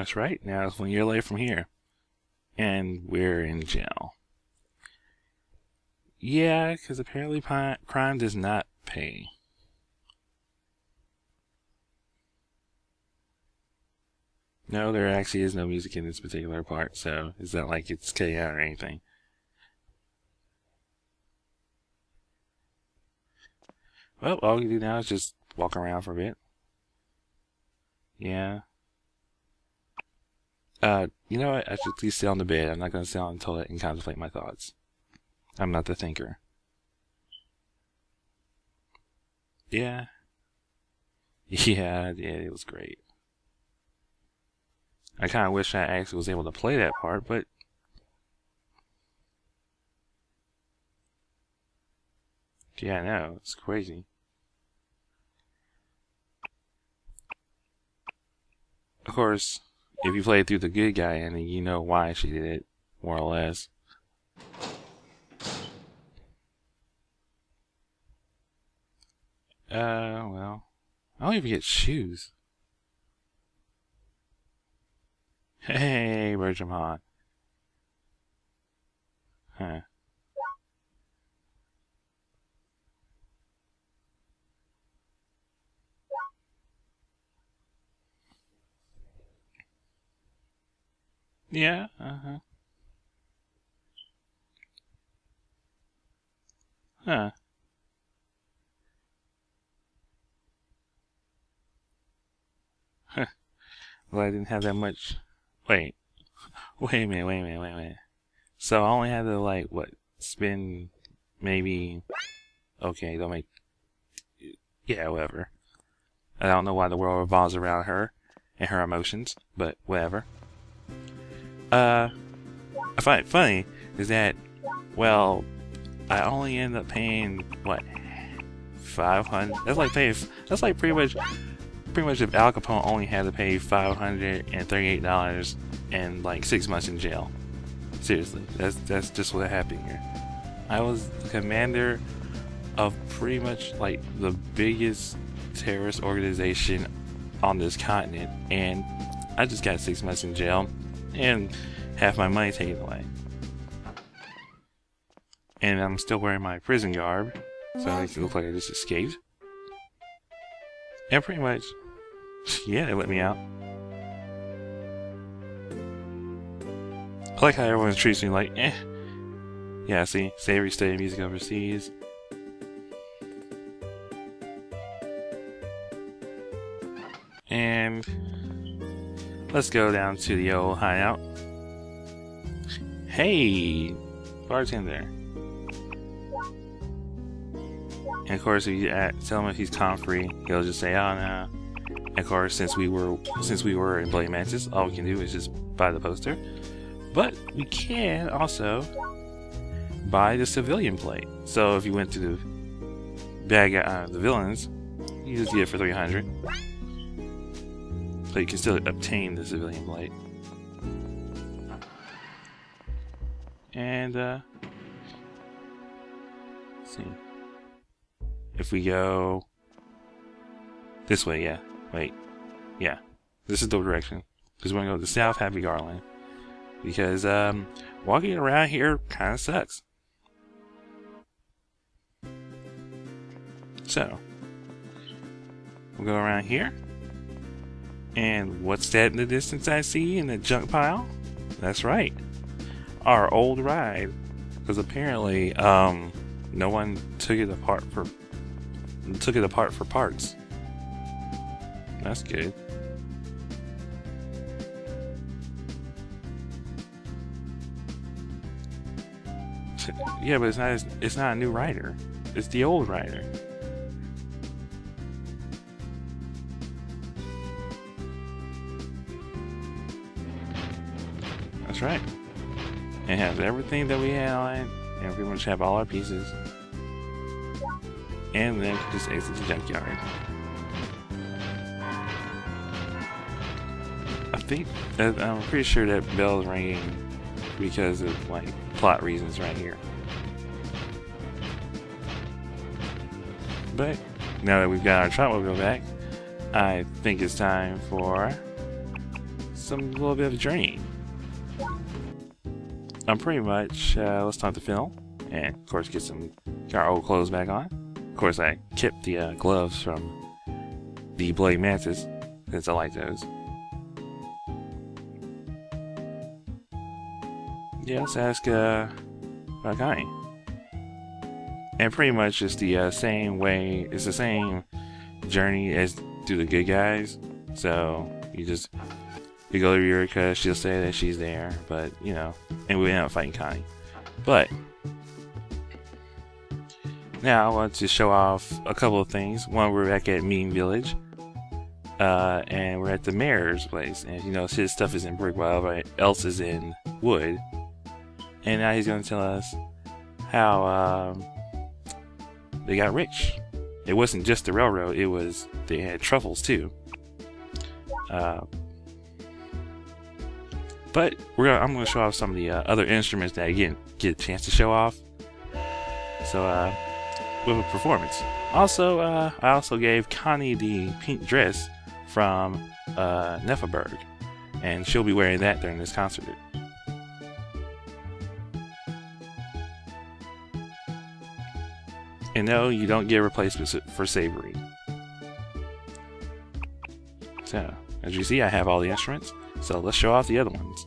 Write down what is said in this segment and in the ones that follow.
That's right. Now it's one year later from here. And we're in jail. Yeah, because apparently crime does not pay. No, there actually is no music in this particular part, so it's not like it's chaos or anything. Well, all you do now is just walk around for a bit. Yeah. Uh, you know what? I should at least sit on the bed. I'm not going to sit on the toilet and contemplate my thoughts. I'm not the thinker. Yeah. Yeah, yeah, it was great. I kind of wish I actually was able to play that part, but yeah, I know. it's crazy. Of course, if you play through the good guy and you know why she did it, more or less. Uh, well, I don't even get shoes. Hey, Bertram Hahn. Huh. Yeah, uh-huh. Huh. Huh. Well, I didn't have that much Wait. Wait a minute, wait a minute, wait a minute. So I only had to, like, what, spin maybe... Okay, don't make... Yeah, whatever. I don't know why the world revolves around her and her emotions, but whatever. Uh, I find it funny is that, well, I only end up paying, what, 500 That's like paying, that's like pretty much pretty much if Al Capone only had to pay $538 and like six months in jail. Seriously, that's that's just what happened here. I was the commander of pretty much like the biggest terrorist organization on this continent, and I just got six months in jail and half my money taken away. And I'm still wearing my prison garb, so I look like I just escaped. And pretty much, yeah, they let me out. I like how everyone treats me like, eh. Yeah, see, savory study music overseas. Let's go down to the old hideout. Hey, bartender. And of course, if you tell him if he's comfrey, he'll just say, "Oh no." And of course, since we were since we were in Bloody Mantis, all we can do is just buy the poster. But we can also buy the civilian plate. So if you went to the bad guy, uh, the villains, you just get it for 300. But you can still obtain the civilian light. And uh, see if we go this way, yeah. Wait. Yeah. This is the direction. Because we're going to go to the South Happy Garland. Because, um, walking around here kind of sucks. So, we'll go around here. And what's that in the distance I see in the junk pile? That's right. Our old ride. Because apparently, um, no one took it apart for took it apart for parts. That's good. yeah, but it's not it's not a new rider. It's the old rider. That's right. It has everything that we had on it, and we much have all our pieces. And then just exit the junkyard. I think uh, I'm pretty sure that bell is ringing because of like plot reasons right here. But now that we've got our Trotmobile back, I think it's time for some little bit of journeying. I'm pretty much uh, let's start to film, and of course get some our old clothes back on. Of course, I kept the uh, gloves from the Bloody Mantis since I like those. Yeah, let's ask uh, Connie. And pretty much it's the uh, same way. It's the same journey as do the good guys. So you just you go to Eureka, she'll say that she's there, but you know, and we end up fighting Connie. But now I want to show off a couple of things. One, we're back at Mean Village, uh, and we're at the mayor's place, and you know his stuff is in brick while everybody else is in wood. And now he's going to tell us how um, they got rich. It wasn't just the railroad; it was they had truffles too. Uh, but gonna, I'm going to show off some of the uh, other instruments that I get get a chance to show off. So uh, with a performance. Also, uh, I also gave Connie the pink dress from uh, and she'll be wearing that during this concert. And no, you don't get replacements for Savory. So, as you see, I have all the instruments, so let's show off the other ones.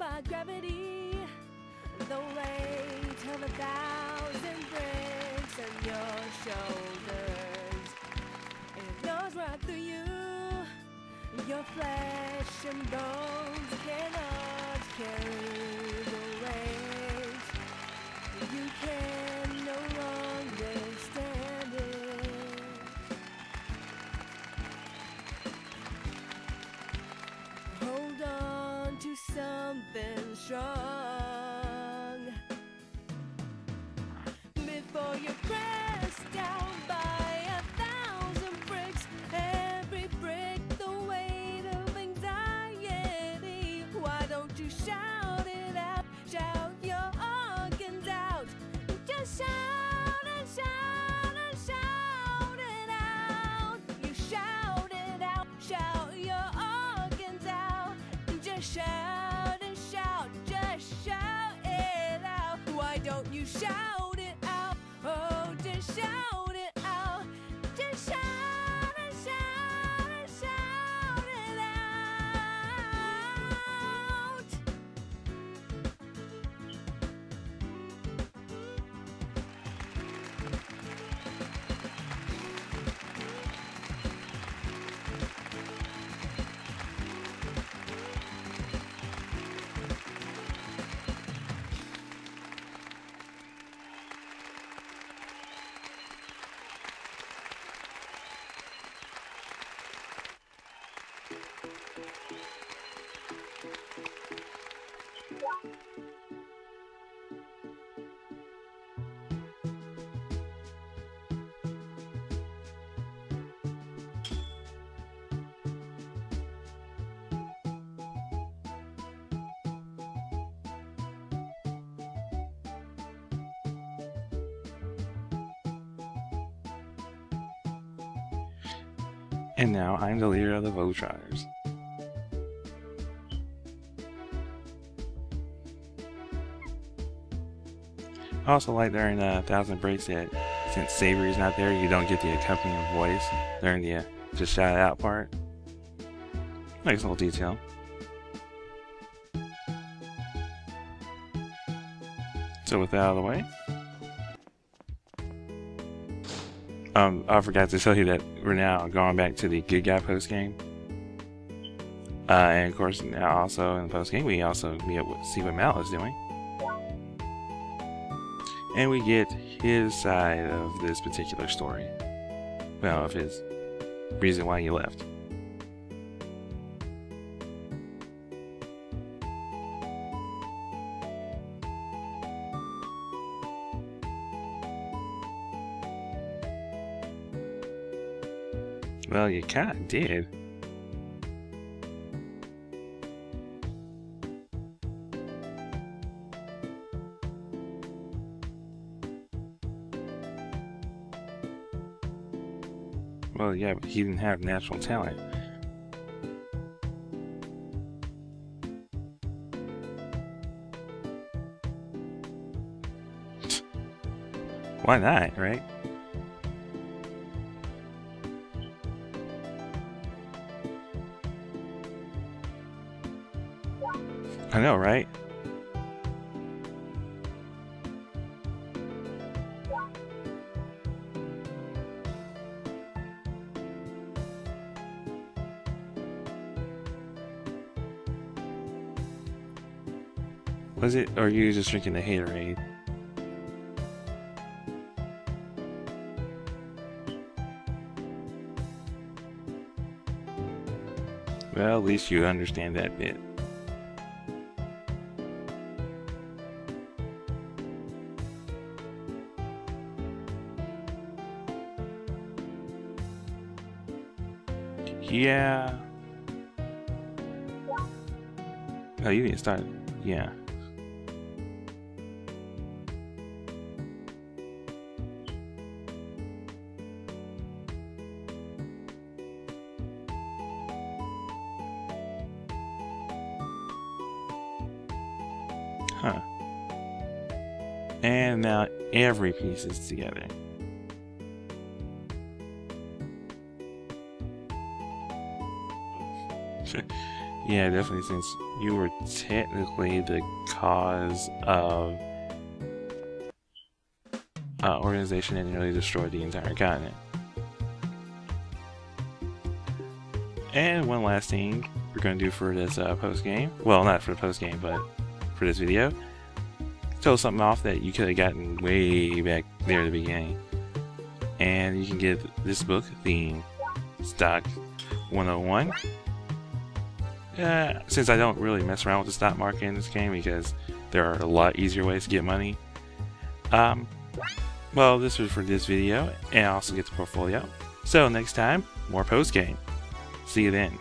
by gravity, the weight of a thousand bricks on your shoulders. It goes right through you. Your flesh and bones cannot carry something strong. Before you're pressed down by a thousand bricks, every brick the weight of anxiety. Why don't you shout you shout it out? Oh, just shout And now I'm the leader of the Voltroners. I also like during uh, Thousand Bricks that since Savory's not there, you don't get the accompanying voice during the uh, just shout out part. Nice little detail. So with that out of the way, um, I forgot to tell you that we're now going back to the Good Guy post game. Uh, and of course, now also in the post game, we also able to see what Mal is doing. And we get his side of this particular story. Well, of his reason why he left. Well, you kinda did. Well, yeah, but he didn't have natural talent. Why not, right? I know, right? Was it, or are you just drinking the haterade? Well, at least you understand that bit. Yeah. Oh, you didn't start. Yeah. Huh. And now every piece is together. yeah, definitely. Since you were technically the cause of uh, organization that nearly destroyed the entire continent. And one last thing we're going to do for this uh, post game. Well, not for the post game, but for this video. Tell something off that you could have gotten way back there at the beginning. And you can get this book, the Stock 101. Since I don't really mess around with the stock market in this game because there are a lot easier ways to get money. Um, well, this was for this video, and I also get the portfolio. So next time, more post game. See you then.